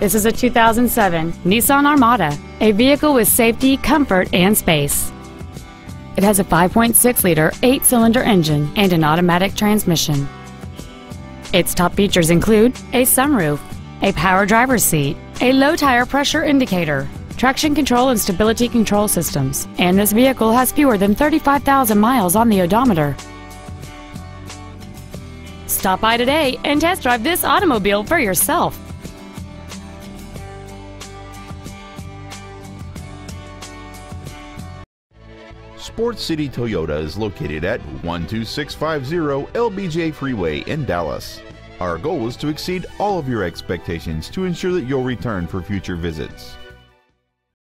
This is a 2007 Nissan Armada, a vehicle with safety, comfort, and space. It has a 5.6-liter, eight-cylinder engine and an automatic transmission. Its top features include a sunroof, a power driver's seat, a low tire pressure indicator, traction control and stability control systems, and this vehicle has fewer than 35,000 miles on the odometer. Stop by today and test drive this automobile for yourself. Sports City Toyota is located at 12650 LBJ Freeway in Dallas. Our goal is to exceed all of your expectations to ensure that you'll return for future visits.